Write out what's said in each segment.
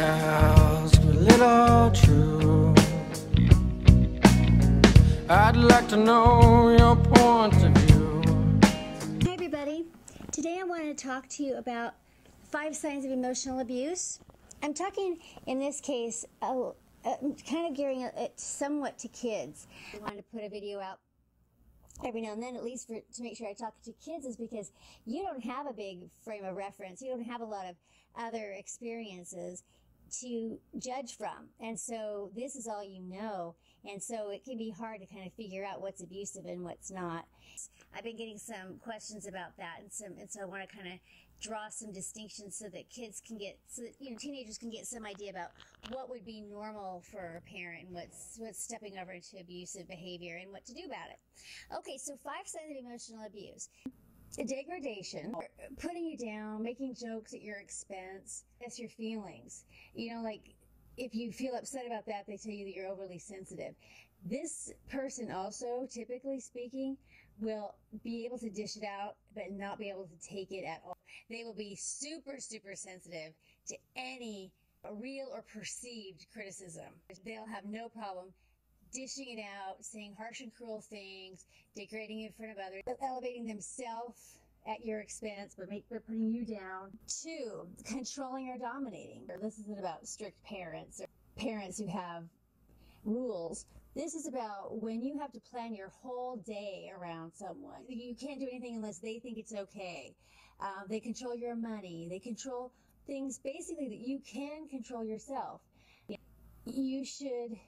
a little true. I'd like to know your point of view. Hi, everybody. Today I want to talk to you about five signs of emotional abuse. I'm talking in this case, kind of gearing it somewhat to kids. I wanted to put a video out every now and then, at least for, to make sure I talk to kids, is because you don't have a big frame of reference. You don't have a lot of other experiences to judge from. And so this is all you know. And so it can be hard to kind of figure out what's abusive and what's not. I've been getting some questions about that and some, and so I want to kind of draw some distinctions so that kids can get, so that, you know, teenagers can get some idea about what would be normal for a parent and what's, what's stepping over into abusive behavior and what to do about it. Okay. So five signs of emotional abuse degradation, putting you down, making jokes at your expense. That's your feelings. You know, like if you feel upset about that, they tell you that you're overly sensitive. This person also, typically speaking, will be able to dish it out, but not be able to take it at all. They will be super, super sensitive to any real or perceived criticism. They'll have no problem dishing it out, saying harsh and cruel things, degrading in front of others, elevating themselves at your expense, but make, but putting you down. Two, controlling or dominating. This isn't about strict parents or parents who have rules. This is about when you have to plan your whole day around someone. You can't do anything unless they think it's okay. Um, they control your money. They control things basically that you can control yourself. You should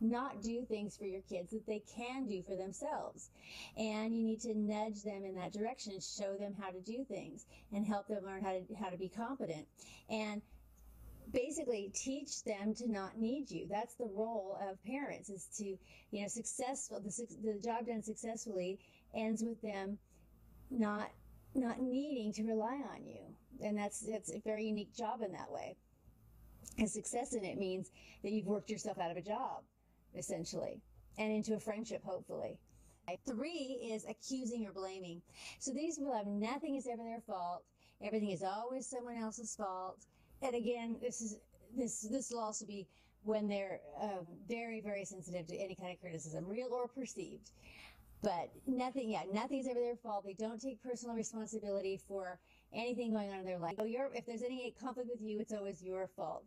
not do things for your kids that they can do for themselves. And you need to nudge them in that direction, show them how to do things and help them learn how to, how to be competent. And basically teach them to not need you. That's the role of parents is to, you know, successful, the, the job done successfully ends with them not, not needing to rely on you. And that's, that's a very unique job in that way. And success in it means that you've worked yourself out of a job essentially, and into a friendship, hopefully. Three is accusing or blaming. So these people have nothing is ever their fault. Everything is always someone else's fault. And again, this is this this will also be when they're um, very very sensitive to any kind of criticism, real or perceived. But nothing, yeah, nothing's ever their fault. They don't take personal responsibility for anything going on in their life. So if there's any conflict with you, it's always your fault.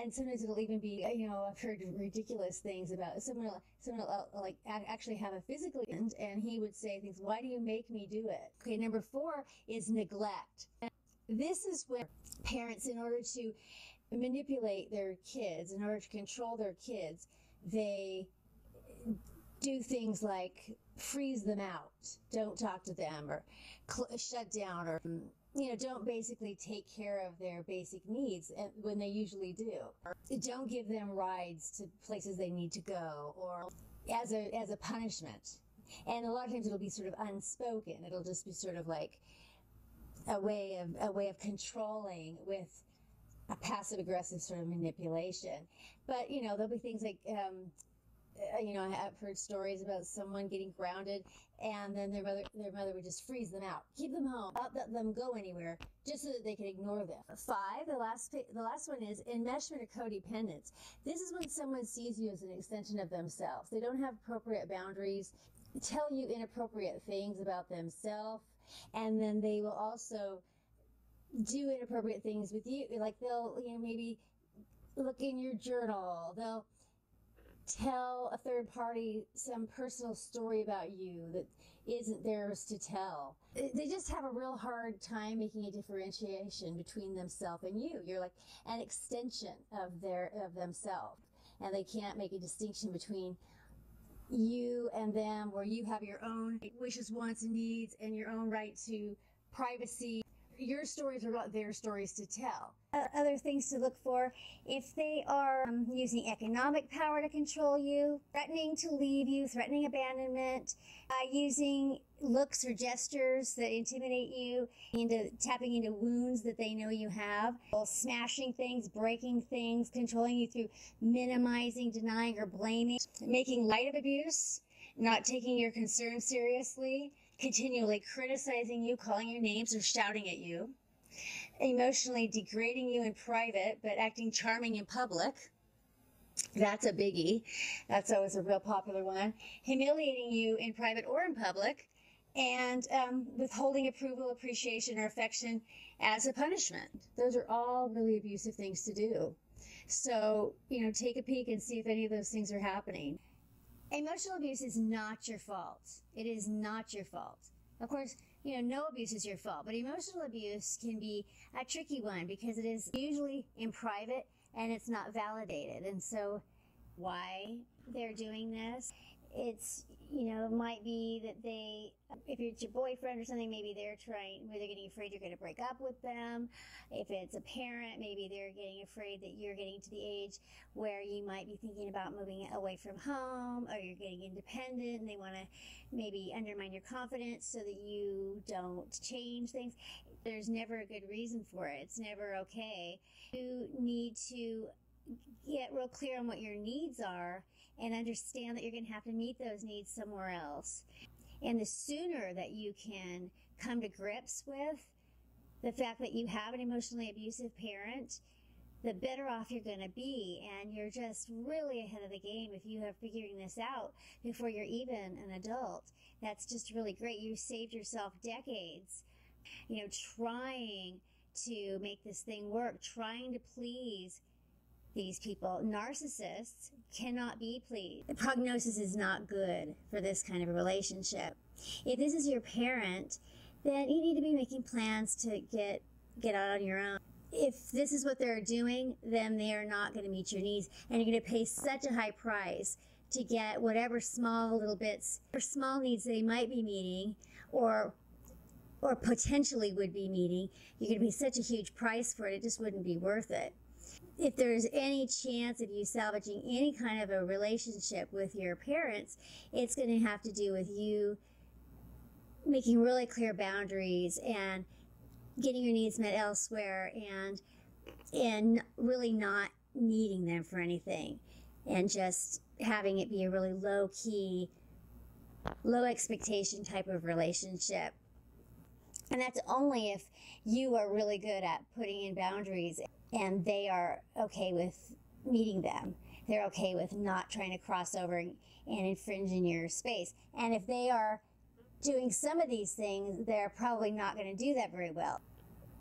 And sometimes it'll even be, you know, I've heard ridiculous things about someone, someone uh, like actually have a physical end and he would say things, why do you make me do it? Okay. Number four is neglect. And this is where parents, in order to manipulate their kids, in order to control their kids, they do things like freeze them out, don't talk to them, or cl- shut down, or you know, don't basically take care of their basic needs when they usually do. Don't give them rides to places they need to go or as a, as a punishment. And a lot of times it'll be sort of unspoken. It'll just be sort of like a way of, a way of controlling with a passive aggressive sort of manipulation. But, you know, there'll be things like, um, Uh, you know, I've heard stories about someone getting grounded and then their mother, their mother would just freeze them out, keep them home, not let them go anywhere, just so that they could ignore them. Five, the last, the last one is enmeshment or codependence. This is when someone sees you as an extension of themselves. They don't have appropriate boundaries, tell you inappropriate things about themselves, and then they will also do inappropriate things with you. Like they'll, you know, maybe look in your journal. They'll tell a third party some personal story about you that isn't theirs to tell. They just have a real hard time making a differentiation between themselves and you. You're like an extension of their of themselves, and they can't make a distinction between you and them, where you have your own wishes, wants, and needs, and your own right to privacy your stories are not their stories to tell. Other things to look for if they are um, using economic power to control you, threatening to leave you, threatening abandonment, uh, using looks or gestures that intimidate you, into tapping into wounds that they know you have, smashing things, breaking things, controlling you through minimizing, denying, or blaming, making light of abuse, not taking your concerns seriously continually criticizing you, calling your names, or shouting at you. emotionally degrading you in private but acting charming in public. That's a biggie. That's always a real popular one. Humiliating you in private or in public and um, withholding approval, appreciation, or affection as a punishment. Those are all really abusive things to do. So, you know, take a peek and see if any of those things are happening. Emotional abuse is not your fault. It is not your fault. Of course, you know, no abuse is your fault, but emotional abuse can be a tricky one because it is usually in private and it's not validated. And so, why they're doing this it's you know it might be that they if it's your boyfriend or something maybe they're trying where they're getting afraid you're going to break up with them. If it's a parent maybe they're getting afraid that you're getting to the age where you might be thinking about moving away from home or you're getting independent and they want to maybe undermine your confidence so that you don't change things. There's never a good reason for it. It's never okay. You need to get real clear on what your needs are and understand that you're going to have to meet those needs somewhere else. And the sooner that you can come to grips with the fact that you have an emotionally abusive parent, the better off you're going to be. And you're just really ahead of the game if you are figuring this out before you're even an adult. That's just really great. You saved yourself decades, you know, trying to make this thing work, trying to please these people. Narcissists cannot be pleased. The prognosis is not good for this kind of a relationship. If this is your parent, then you need to be making plans to get get out on your own. If this is what they're doing, then they are not going to meet your needs, and you're going to pay such a high price to get whatever small little bits or small needs they might be meeting, or or potentially would be meeting. You're going to pay such a huge price for it; it just wouldn't be worth it if there's any chance of you salvaging any kind of a relationship with your parents, it's going to have to do with you making really clear boundaries and getting your needs met elsewhere and and really not needing them for anything and just having it be a really low key low expectation type of relationship. And that's only if you are really good at putting in boundaries and they are okay with meeting them. They're okay with not trying to cross over and infringe in your space. And if they are doing some of these things, they're probably not going to do that very well.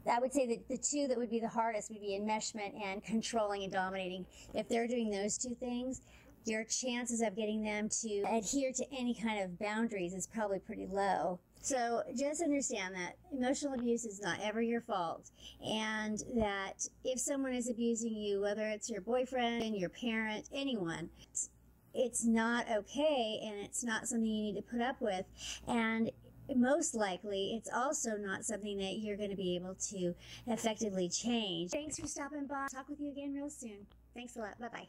I would say that the two that would be the hardest would be enmeshment and controlling and dominating. If they're doing those two things, your chances of getting them to adhere to any kind of boundaries is probably pretty low. So just understand that emotional abuse is not ever your fault, and that if someone is abusing you, whether it's your boyfriend, your parent, anyone, it's not okay and it's not something you need to put up with. And most likely, it's also not something that you're going to be able to effectively change. Thanks for stopping by. Talk with you again real soon. Thanks a lot. Bye bye.